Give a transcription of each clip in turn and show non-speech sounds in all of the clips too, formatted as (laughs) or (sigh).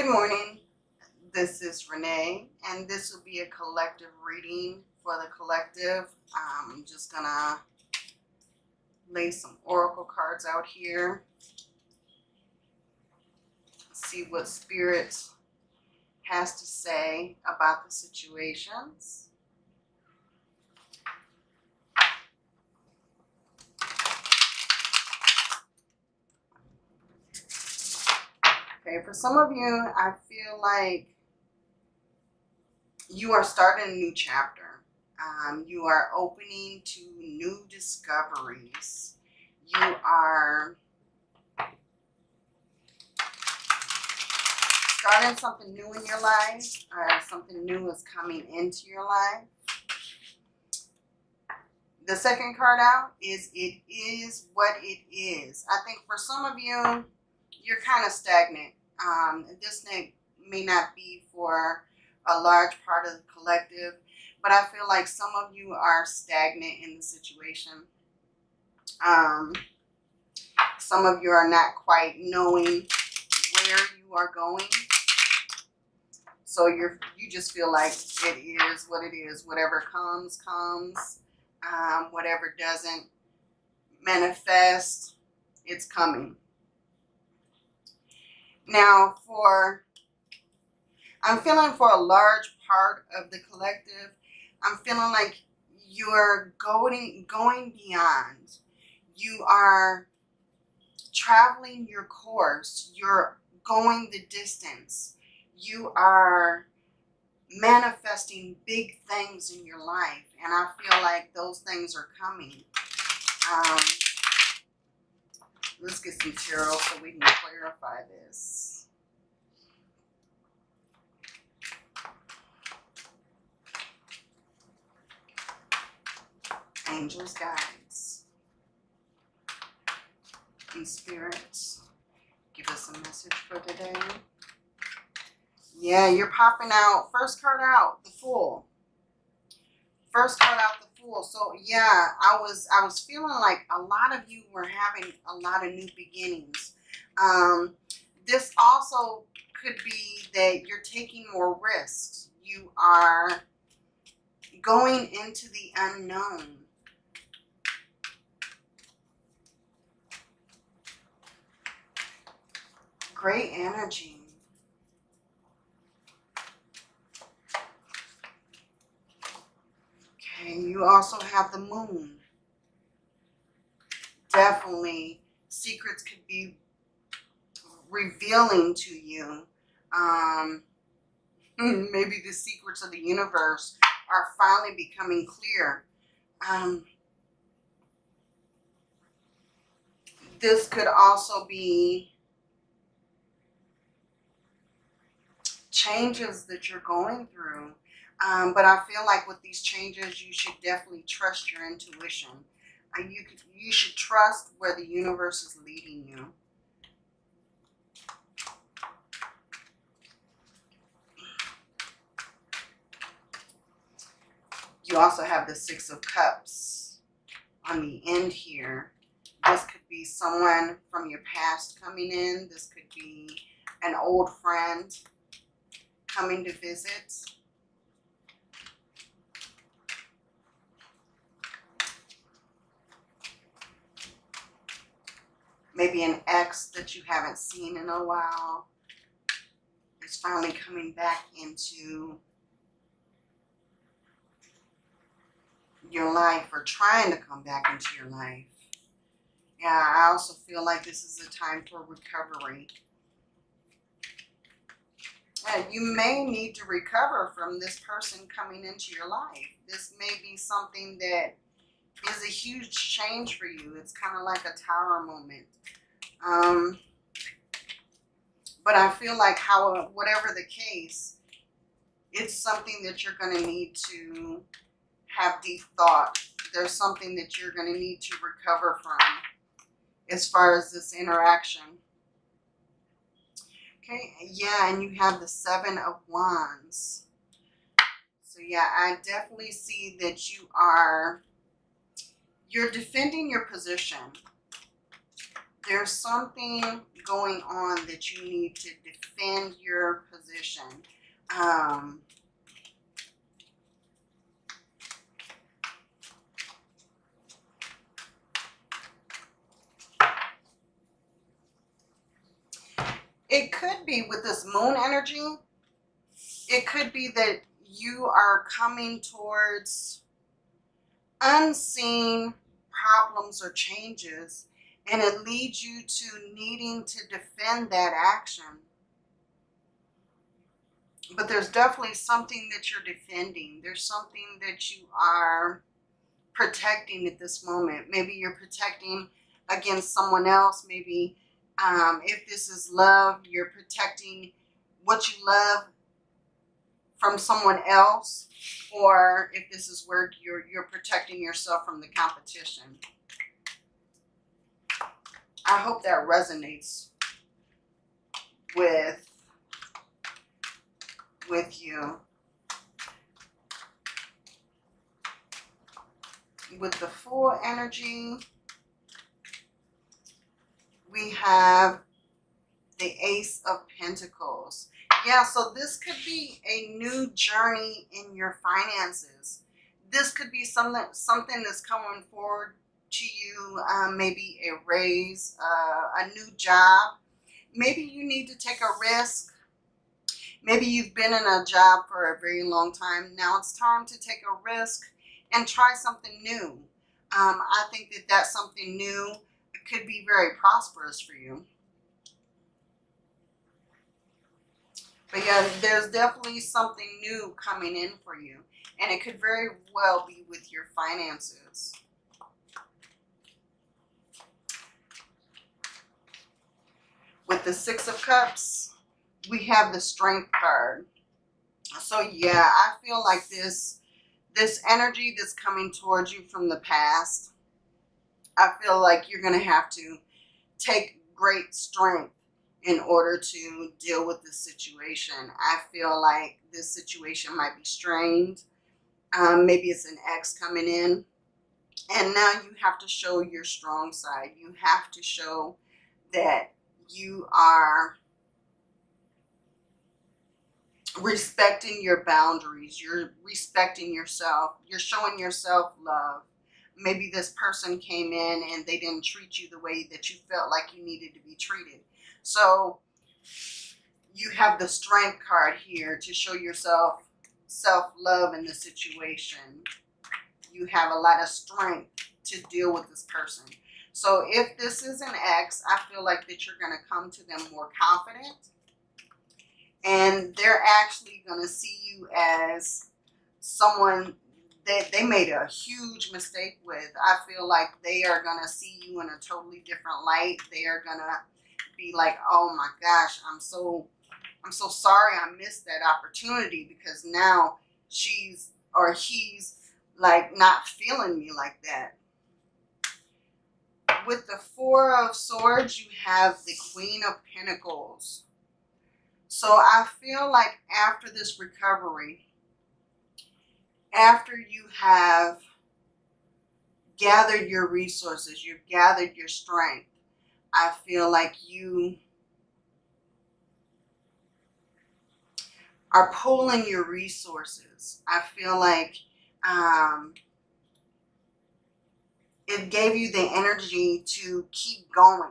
Good morning. This is Renee, and this will be a collective reading for the collective. Um, I'm just gonna lay some oracle cards out here. See what spirit has to say about the situations. Okay, for some of you, I feel like you are starting a new chapter. Um, you are opening to new discoveries. You are starting something new in your life, or something new is coming into your life. The second card out is it is what it is. I think for some of you, you're kind of stagnant. Um, this may, may not be for a large part of the collective, but I feel like some of you are stagnant in the situation. Um, some of you are not quite knowing where you are going. So you're you just feel like it is what it is. Whatever comes, comes. Um, whatever doesn't manifest, it's coming. Now, for I'm feeling for a large part of the collective, I'm feeling like you're going going beyond. You are traveling your course. You're going the distance. You are manifesting big things in your life, and I feel like those things are coming. Um, let's get some tarot so we can clarify this. Angels, guides, and spirits, give us a message for today. Yeah, you're popping out. First card out, the Fool. First card out, the Fool. So yeah, I was I was feeling like a lot of you were having a lot of new beginnings. Um, this also could be that you're taking more risks. You are going into the unknown. Great energy. Okay, you also have the moon. Definitely, secrets could be revealing to you. Um, (laughs) maybe the secrets of the universe are finally becoming clear. Um, this could also be changes that you're going through. Um, but I feel like with these changes, you should definitely trust your intuition. Uh, you, you should trust where the universe is leading you. You also have the Six of Cups on the end here. This could be someone from your past coming in. This could be an old friend coming to visit. Maybe an ex that you haven't seen in a while is finally coming back into your life or trying to come back into your life. Yeah, I also feel like this is a time for recovery. Yeah, you may need to recover from this person coming into your life. This may be something that is a huge change for you. It's kind of like a tower moment. Um, but I feel like how, whatever the case, it's something that you're going to need to have deep thought. There's something that you're going to need to recover from as far as this interaction. Okay, yeah, and you have the Seven of Wands. So yeah, I definitely see that you are, you're defending your position. There's something going on that you need to defend your position. Um, it could be with this moon energy, it could be that you are coming towards unseen problems or changes and it leads you to needing to defend that action. But there's definitely something that you're defending. There's something that you are protecting at this moment. Maybe you're protecting against someone else. Maybe um, if this is love, you're protecting what you love from someone else. Or if this is work, you're, you're protecting yourself from the competition. I hope that resonates with with you. With the Fool energy, we have the Ace of Pentacles. Yeah, so this could be a new journey in your finances. This could be something something that's coming forward to you, um, maybe a raise, uh, a new job. Maybe you need to take a risk. Maybe you've been in a job for a very long time. Now it's time to take a risk and try something new. Um, I think that that's something new. It could be very prosperous for you. But yeah, there's definitely something new coming in for you. And it could very well be with your finances. With the Six of Cups, we have the Strength card. So yeah, I feel like this this energy that's coming towards you from the past, I feel like you're going to have to take great strength in order to deal with this situation. I feel like this situation might be strained. Um, maybe it's an ex coming in. And now you have to show your strong side. You have to show that you are respecting your boundaries, you're respecting yourself, you're showing yourself love. Maybe this person came in and they didn't treat you the way that you felt like you needed to be treated. So you have the strength card here to show yourself self-love in the situation. You have a lot of strength to deal with this person. So if this is an ex, I feel like that you're going to come to them more confident. And they're actually going to see you as someone that they made a huge mistake with. I feel like they are going to see you in a totally different light. They are going to be like, oh my gosh, I'm so, I'm so sorry I missed that opportunity because now she's or he's like not feeling me like that with the Four of Swords, you have the Queen of Pentacles. So I feel like after this recovery, after you have gathered your resources, you've gathered your strength, I feel like you are pulling your resources. I feel like um, it gave you the energy to keep going.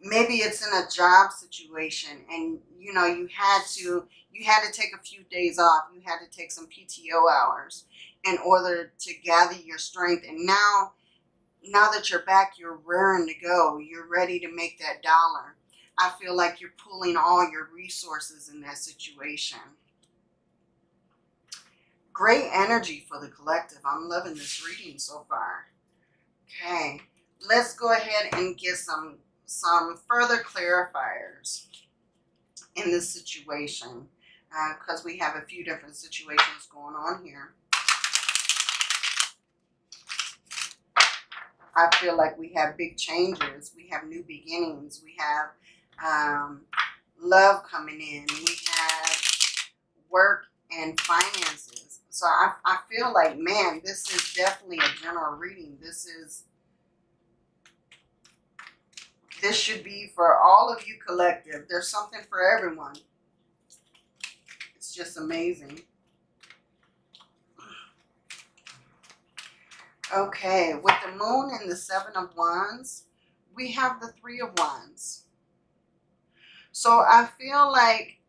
Maybe it's in a job situation and you know you had to you had to take a few days off. You had to take some PTO hours in order to gather your strength and now now that you're back, you're raring to go. You're ready to make that dollar. I feel like you're pulling all your resources in that situation great energy for the collective. I'm loving this reading so far. Okay, let's go ahead and get some some further clarifiers in this situation because uh, we have a few different situations going on here. I feel like we have big changes. We have new beginnings. We have um, love coming in. We have work and finances. So I, I feel like, man, this is definitely a general reading. This is This should be for all of you collective. There's something for everyone. It's just amazing. Okay, with the moon and the seven of wands, we have the three of wands. So I feel like,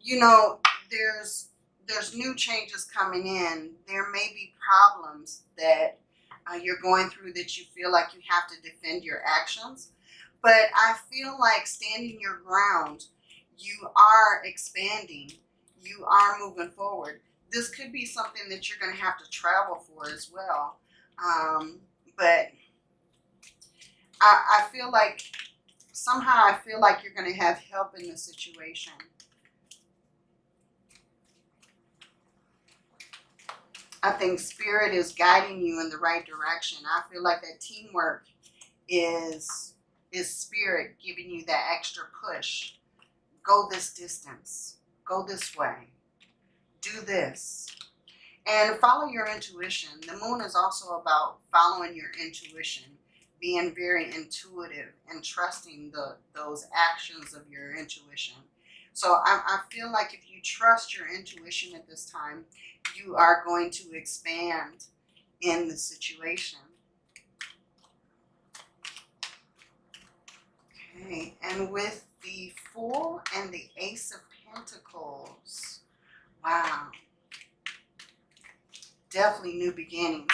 you know, there's there's new changes coming in. There may be problems that uh, you're going through that you feel like you have to defend your actions. But I feel like standing your ground, you are expanding, you are moving forward. This could be something that you're going to have to travel for as well. Um, but I, I feel like somehow I feel like you're going to have help in the situation. I think spirit is guiding you in the right direction. I feel like that teamwork is is spirit giving you that extra push. Go this distance. Go this way. Do this. And follow your intuition. The moon is also about following your intuition, being very intuitive and trusting the those actions of your intuition. So I, I feel like if you trust your intuition at this time, you are going to expand in the situation. Okay, and with the Fool and the Ace of Pentacles, wow, definitely new beginnings.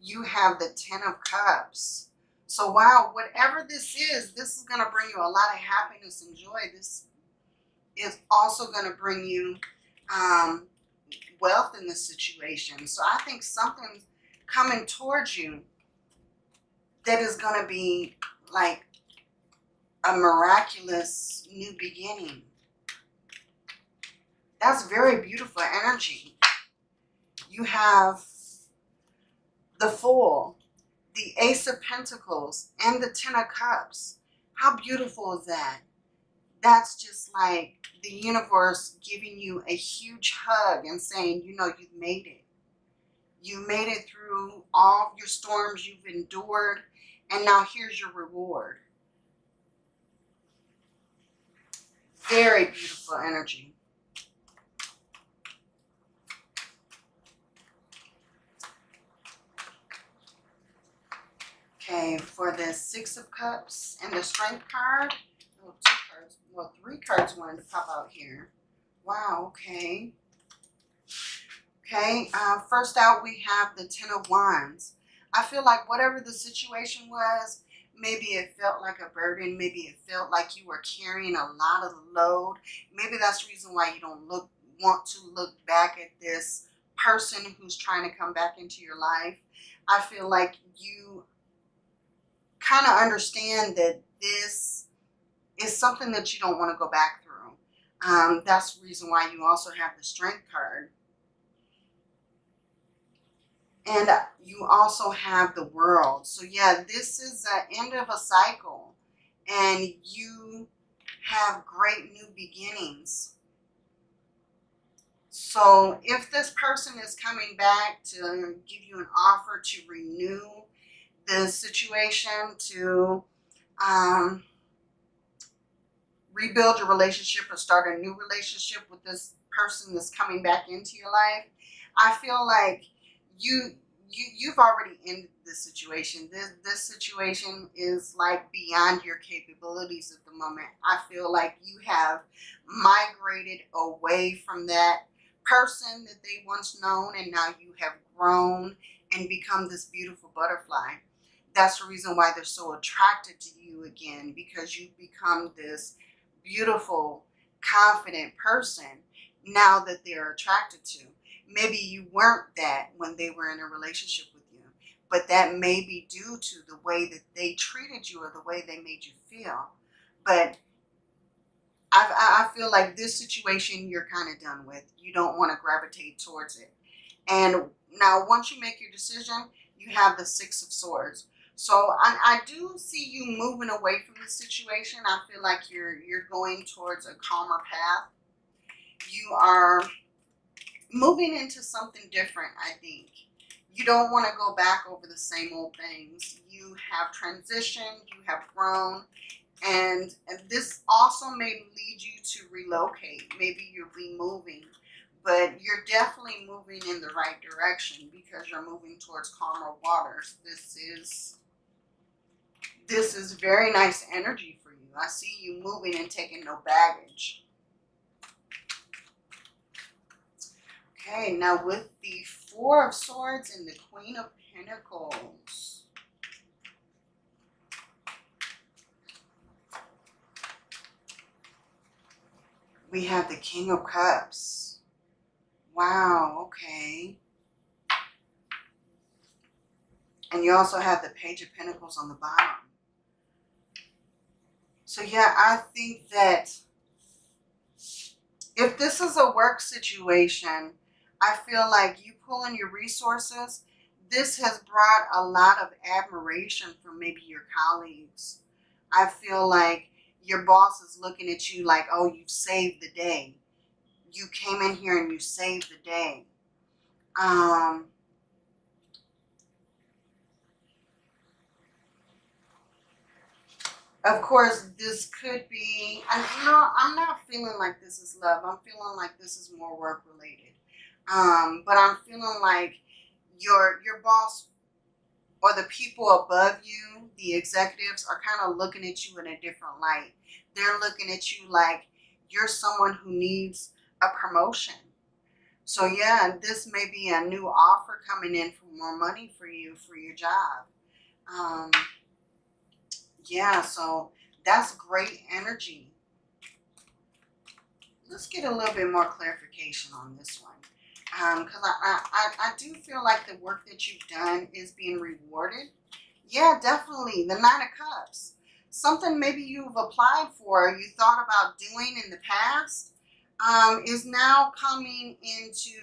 You have the Ten of Cups. So wow, whatever this is, this is going to bring you a lot of happiness and joy. This is also going to bring you um, wealth in this situation. So I think something's coming towards you that is going to be like a miraculous new beginning. That's very beautiful energy. You have the Fool, the Ace of Pentacles, and the Ten of Cups. How beautiful is that? That's just like the universe giving you a huge hug and saying, you know, you've made it. You made it through all your storms you've endured, and now here's your reward. Very beautiful energy. Okay, for the Six of Cups and the Strength card, well, three cards wanted to pop out here. Wow, okay. Okay, uh, first out we have the Ten of Wands. I feel like whatever the situation was, maybe it felt like a burden. Maybe it felt like you were carrying a lot of load. Maybe that's the reason why you don't look want to look back at this person who's trying to come back into your life. I feel like you kind of understand that this is something that you don't want to go back through. Um, that's the reason why you also have the strength card. And you also have the world. So yeah, this is the end of a cycle. And you have great new beginnings. So if this person is coming back to give you an offer to renew the situation, to um, rebuild your relationship or start a new relationship with this person that's coming back into your life, I feel like you you you've already ended this situation. This this situation is like beyond your capabilities at the moment. I feel like you have migrated away from that person that they once known and now you have grown and become this beautiful butterfly. That's the reason why they're so attracted to you again because you've become this beautiful, confident person now that they're attracted to. Maybe you weren't that when they were in a relationship with you, but that may be due to the way that they treated you or the way they made you feel. But I, I feel like this situation you're kind of done with. You don't want to gravitate towards it. And now, once you make your decision, you have the Six of Swords. So I, I do see you moving away from the situation. I feel like you're you're going towards a calmer path. You are moving into something different, I think. You don't want to go back over the same old things. You have transitioned, you have grown, And, and this also may lead you to relocate. Maybe you'll be moving, but you're definitely moving in the right direction because you're moving towards calmer waters. This is this is very nice energy for you. I see you moving and taking no baggage. Okay, now with the Four of Swords and the Queen of Pentacles. We have the King of Cups. Wow, okay. And you also have the Page of Pentacles on the bottom. So yeah, I think that if this is a work situation, I feel like you pulling your resources, this has brought a lot of admiration from maybe your colleagues. I feel like your boss is looking at you like, oh, you've saved the day. You came in here and you saved the day. Um, of course, this could be, you know, I'm not feeling like this is love. I'm feeling like this is more work related. Um, but I'm feeling like your your boss or the people above you, the executives, are kind of looking at you in a different light. They're looking at you like you're someone who needs a promotion. So yeah, this may be a new offer coming in for more money for you for your job. Um, yeah, so that's great energy. Let's get a little bit more clarification on this one because um, I, I, I do feel like the work that you've done is being rewarded. Yeah, definitely. The Nine of Cups. Something maybe you've applied for, you thought about doing in the past, um, is now coming into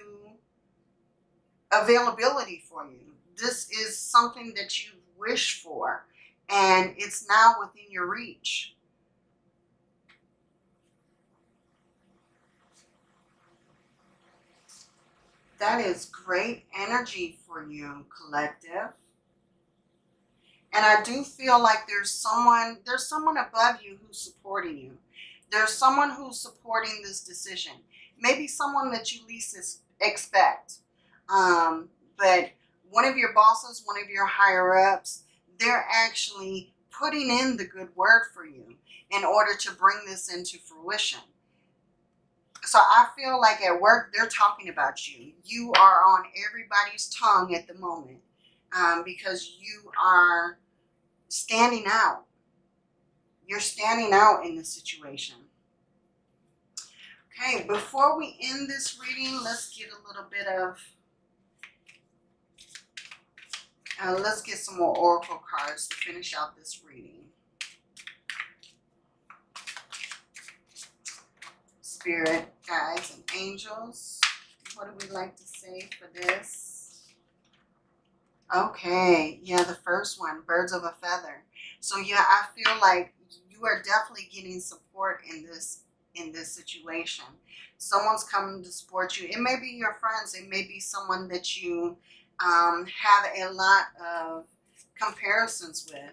availability for you. This is something that you've wished for, and it's now within your reach. That is great energy for you, collective. And I do feel like there's someone, there's someone above you who's supporting you. There's someone who's supporting this decision. Maybe someone that you least expect. Um, but one of your bosses, one of your higher ups, they're actually putting in the good word for you in order to bring this into fruition. So I feel like at work they're talking about you. You are on everybody's tongue at the moment um, because you are standing out. You're standing out in the situation. Okay, before we end this reading, let's get a little bit of, uh, let's get some more oracle cards to finish out this reading. spirit, guides, and angels. What do we like to say for this? Okay, yeah, the first one, birds of a feather. So yeah, I feel like you are definitely getting support in this in this situation. Someone's coming to support you. It may be your friends. It may be someone that you um, have a lot of comparisons with.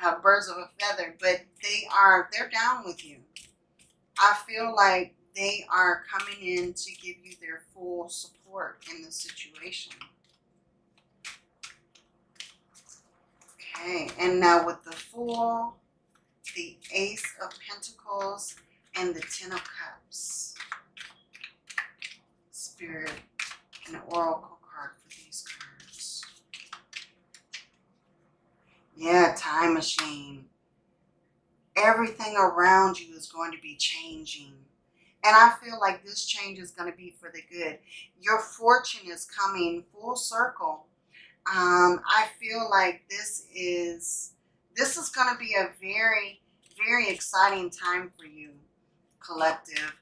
Uh, birds of a feather, but they are they're down with you. I feel like they are coming in to give you their full support in the situation. Okay, and now with the Fool, the Ace of Pentacles, and the Ten of Cups. Spirit, and Oracle card for these cards. Yeah, Time Machine. Everything around you is going to be changing and I feel like this change is going to be for the good. Your fortune is coming full circle. Um, I feel like this is this is going to be a very very exciting time for you, collective.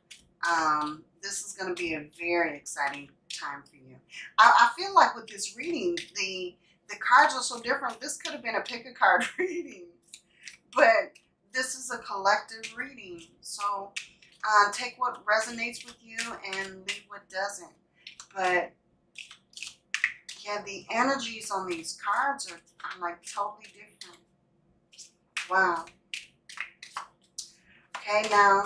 Um, this is going to be a very exciting time for you. I, I feel like with this reading, the the cards are so different. This could have been a pick a card (laughs) reading, but this is a collective reading. So uh, take what resonates with you and leave what doesn't. But yeah, the energies on these cards are, are like totally different. Wow. Okay, now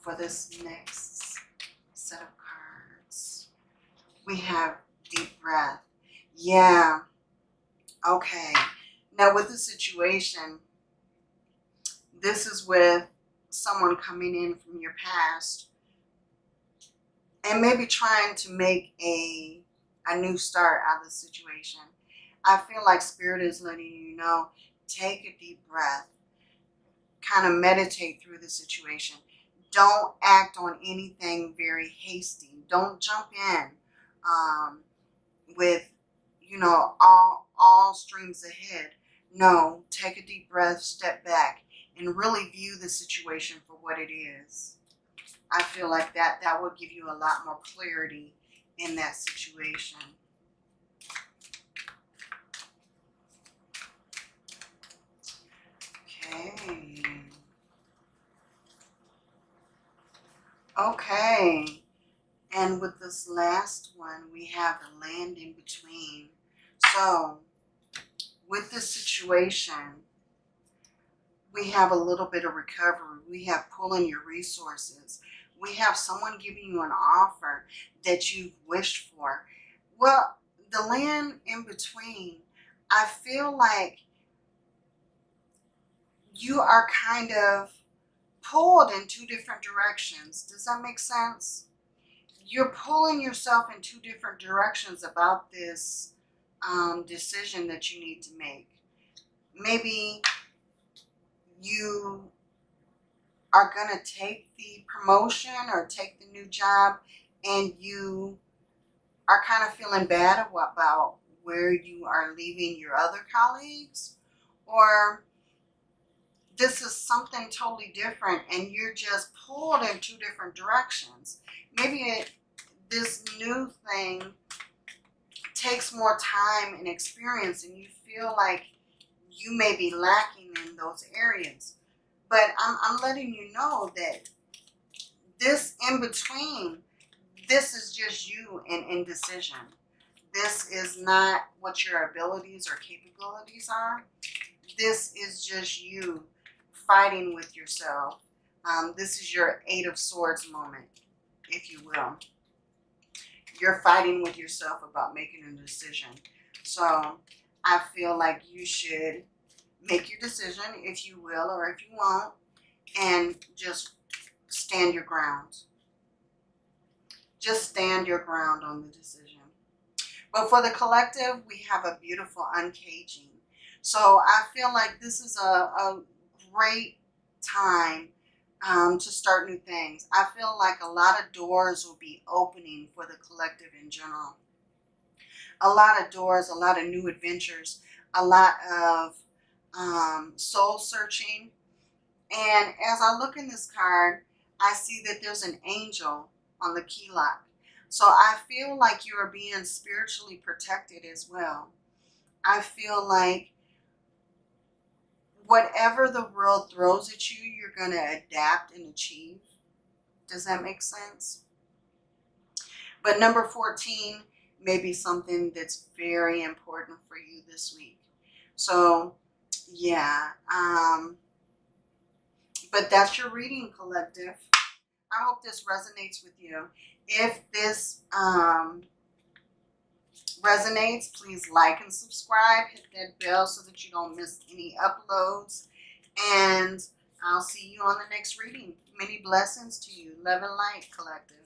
for this next set of cards, we have deep breath. Yeah. Okay. Now with the situation, this is with someone coming in from your past and maybe trying to make a a new start out of the situation. I feel like spirit is letting you know, take a deep breath, kind of meditate through the situation. Don't act on anything very hasty. Don't jump in um, with, you know, all all streams ahead. No, take a deep breath, step back, and really view the situation for what it is. I feel like that that will give you a lot more clarity in that situation. Okay. Okay. And with this last one, we have the land in between. So, with this situation, we have a little bit of recovery. We have pulling your resources. We have someone giving you an offer that you've wished for. Well, the land in between, I feel like you are kind of pulled in two different directions. Does that make sense? You're pulling yourself in two different directions about this um, decision that you need to make. Maybe you are going to take the promotion or take the new job and you are kind of feeling bad about where you are leaving your other colleagues or this is something totally different and you're just pulled in two different directions. Maybe it, this new thing takes more time and experience and you feel like you may be lacking in those areas. But I'm, I'm letting you know that this in between, this is just you and indecision. This is not what your abilities or capabilities are. This is just you fighting with yourself. Um, this is your Eight of Swords moment, if you will. You're fighting with yourself about making a decision. So I feel like you should make your decision if you will or if you won't and just stand your ground. Just stand your ground on the decision. But for the collective, we have a beautiful uncaging. So I feel like this is a, a great time um, to start new things. I feel like a lot of doors will be opening for the collective in general. A lot of doors, a lot of new adventures, a lot of um, soul searching. And as I look in this card, I see that there's an angel on the key lock. So I feel like you are being spiritually protected as well. I feel like whatever the world throws at you, you're going to adapt and achieve. Does that make sense? But number 14 may be something that's very important for you this week. So, yeah. Um, but that's your reading collective. I hope this resonates with you. If this um, resonates, please like and subscribe. Hit that bell so that you don't miss any uploads. And I'll see you on the next reading. Many blessings to you. Love and light, collective.